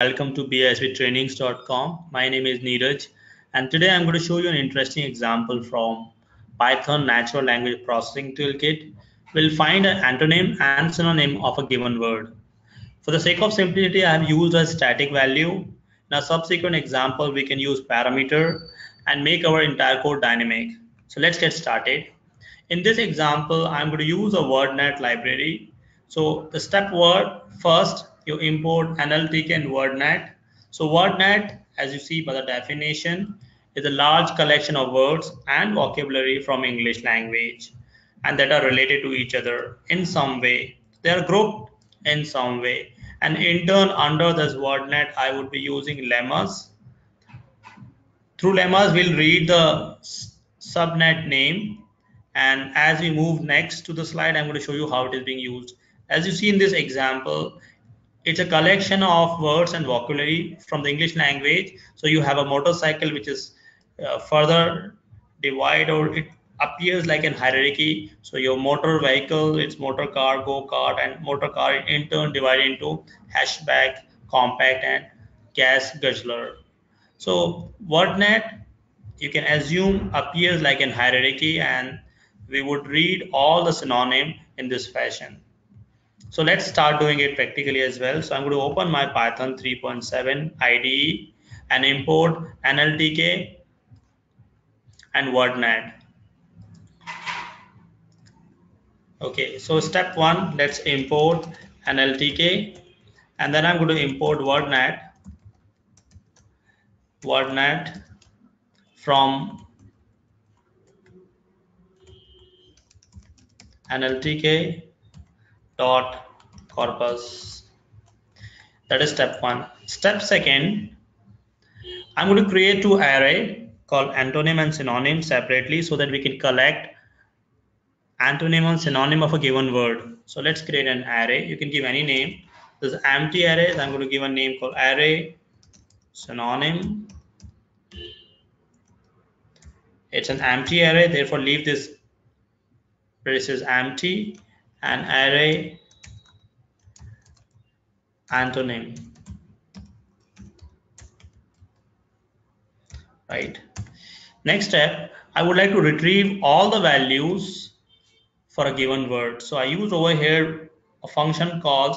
Welcome to BISPtrainings.com. My name is Neeraj and today I'm going to show you an interesting example from Python Natural Language Processing Toolkit. We'll find an antonym and synonym of a given word. For the sake of simplicity, I have used a static value. In a subsequent example, we can use parameter and make our entire code dynamic. So let's get started. In this example, I'm going to use a WordNet library. So the step word first, you import NLTK and WordNet. So WordNet, as you see by the definition, is a large collection of words and vocabulary from English language and that are related to each other in some way. They are grouped in some way. And in turn, under this WordNet, I would be using lemmas. Through lemmas, we'll read the subnet name. And as we move next to the slide, I'm going to show you how it is being used. As you see in this example, it's a collection of words and vocabulary from the English language. So you have a motorcycle which is uh, further divided or it appears like an hierarchy. So your motor vehicle, it's motor car, go-kart and motor car in turn divided into hatchback, compact and gas guzzler. So WordNet, you can assume appears like an hierarchy and we would read all the synonym in this fashion. So let's start doing it practically as well. So I'm going to open my Python 3.7 IDE and import NLTK and WordNet. Okay, so step one, let's import NLTK and then I'm going to import WordNet, WordNet from NLTK dot corpus. That is step one. Step second i'm going to create two array called antonym and synonym separately so that we can collect antonym and synonym of a given word. So let's create an array. You can give any name. This empty array i'm going to give a name called array synonym. It's an empty array. Therefore leave this this is empty an array antonym. Right. Next step i would like to retrieve all the values for a given word. So i use over here a function called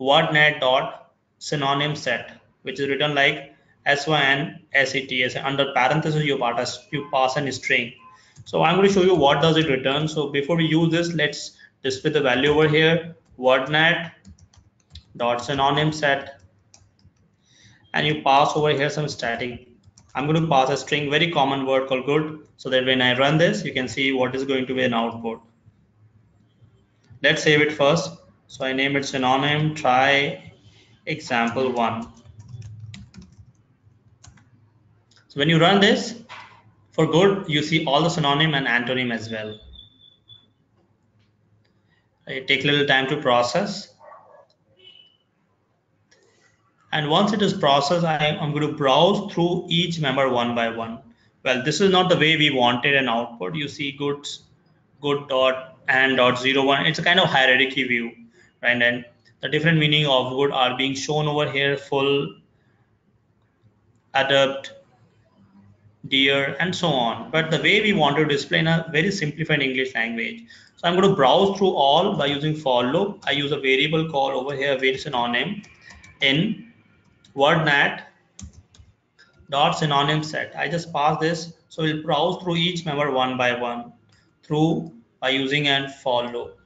wordnet dot synonym set which is written like syn set as under parenthesis you pass you pass a string. So i'm going to show you what does it return. So before we use this let's display the value over here wordnet dot synonym set. And you pass over here some static. I'm going to pass a string very common word called good so that when i run this you can see what is going to be an output. Let's save it first. So i name it synonym try example one. So when you run this for good you see all the synonym and antonym as well it take a little time to process. And once it is processed I, am going to browse through each member one by one. Well this is not the way we wanted an output. You see goods good dot and dot zero one. It's a kind of hierarchy view right? And the different meaning of good are being shown over here full adapt dear and so on. But the way we want to display in a very simplified english language. So i'm going to browse through all by using for loop. I use a variable called over here with synonym in wordnet dot synonym set. I just pass this. So we'll browse through each member one by one through by using and for loop.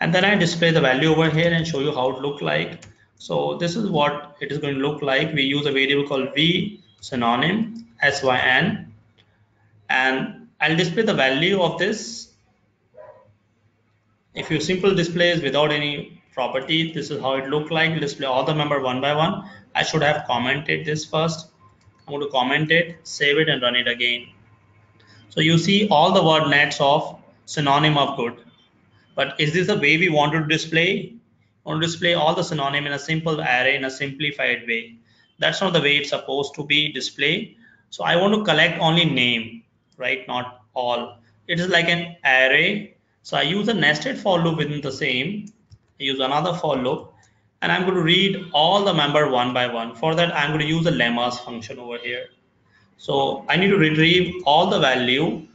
And then i display the value over here and show you how it look like so this is what it is going to look like. We use a variable called v synonym syn and i'll display the value of this. If you simple displays without any property this is how it look like. Display all the member one by one. I should have commented this first. I'm going to comment it save it and run it again. So you see all the word nets of synonym of good. But is this the way we want to display want to display all the synonym in a simple array in a simplified way. That's not the way it's supposed to be displayed. So i want to collect only name right? Not all. It is like an array. So i use a nested for loop within the same. Use another for loop. And I'm going to read all the member one by one. For that, I'm going to use the lemmas function over here. So I need to retrieve all the value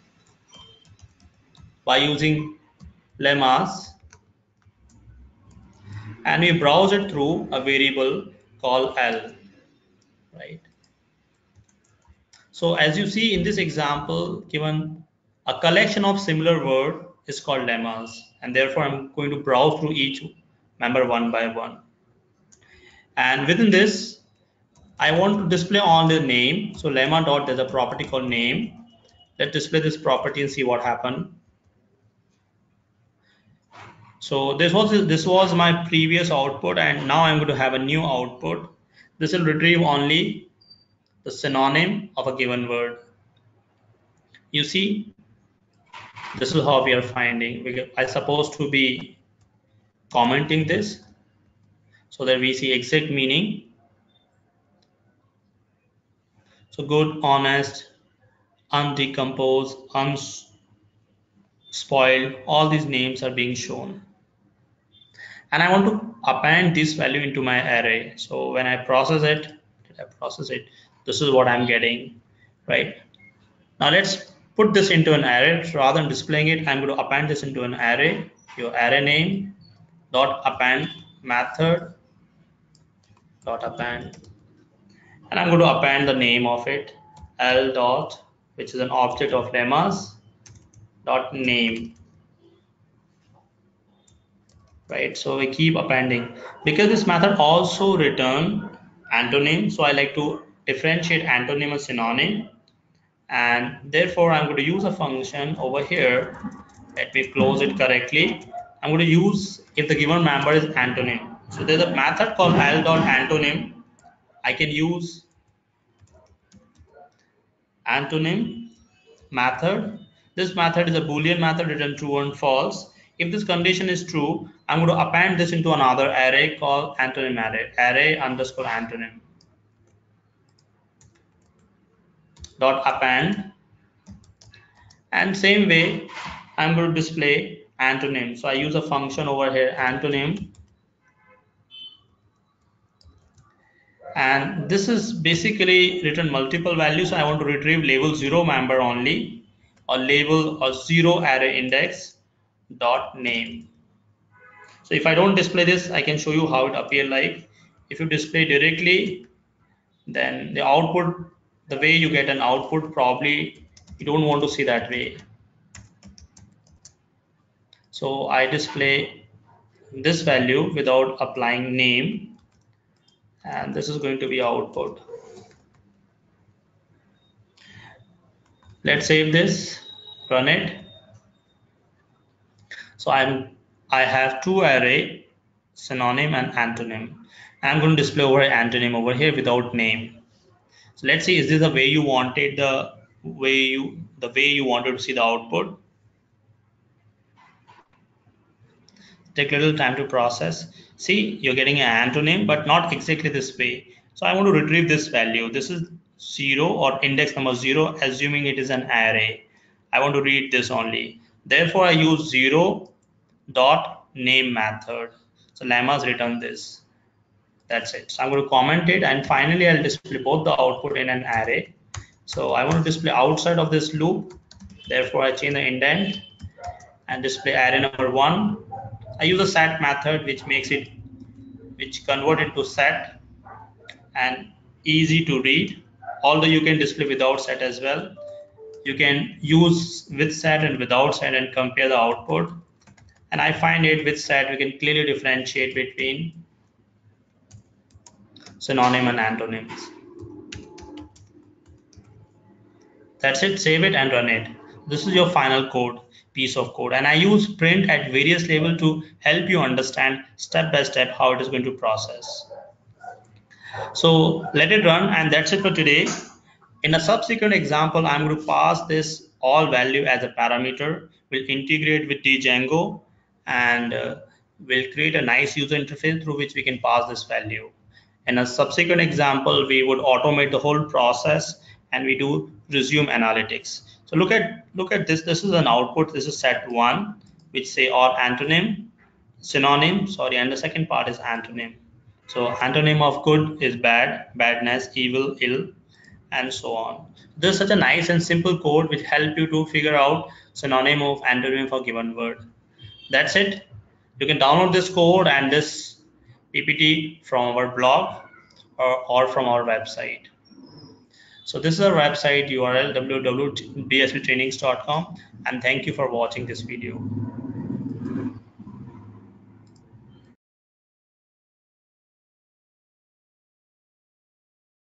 by using lemmas and we browse it through a variable called L, right? So as you see in this example, given a collection of similar word is called lemmas and therefore I'm going to browse through each member one by one. And within this, I want to display on the name. So lemma dot there's a property called name. Let's display this property and see what happened. So this was this was my previous output and now I'm going to have a new output. This will retrieve only the synonym of a given word. You see, this is how we are finding. I supposed to be commenting this so that we see exact meaning. So good, honest, undecomposed, unspoiled, all these names are being shown. And I want to append this value into my array. So when I process it, I process it? This is what I'm getting, right? Now let's put this into an array. So Rather than displaying it, I'm going to append this into an array. Your array name dot append method dot append and I'm going to append the name of it L dot which is an object of lemmas dot name right so we keep appending because this method also return antonym so I like to differentiate antonym and synonym and therefore I'm going to use a function over here let me close it correctly I'm going to use if the given member is antonym so there's a method called L dot antonym. I can use antonym method. This method is a boolean method return true and false. If this condition is true, I'm going to append this into another array called antonym array, array underscore antonym. Dot append. And same way, I'm going to display antonym. So I use a function over here, antonym and this is basically written multiple values i want to retrieve label 0 member only or label or 0 array index dot name so if i don't display this i can show you how it appear like. If you display directly then the output the way you get an output probably you don't want to see that way. So i display this value without applying name and this is going to be output. Let's save this run it. So i'm i have two array synonym and antonym. I'm going to display over antonym over here without name. So let's see is this the way you wanted the way you the way you wanted to see the output? Take a little time to process. See you're getting an antonym but not exactly this way. So i want to retrieve this value. This is zero or index number zero assuming it is an array. I want to read this only. Therefore i use zero dot name method. So lemmas return this. That's it. So i'm going to comment it. And finally i'll display both the output in an array. So i want to display outside of this loop. Therefore i change the indent and display array number one. I use a set method which makes it which convert it to set and easy to read. Although you can display without set as well. You can use with set and without set and compare the output and I find it with set we can clearly differentiate between synonym and antonyms that's it save it and run it this is your final code piece of code and I use print at various level to help you understand step by step how it is going to process. So let it run and that's it for today. In a subsequent example, I'm going to pass this all value as a parameter. We'll integrate with Django and uh, we'll create a nice user interface through which we can pass this value. In a subsequent example, we would automate the whole process and we do resume analytics. So look at look at this. This is an output. This is set one, which say or antonym, synonym. Sorry, and the second part is antonym. So antonym of good is bad, badness, evil, ill, and so on. This is such a nice and simple code which help you to figure out synonym of antonym for given word. That's it. You can download this code and this PPT from our blog or, or from our website. So this is our website URL www.bisptrainings.com and thank you for watching this video.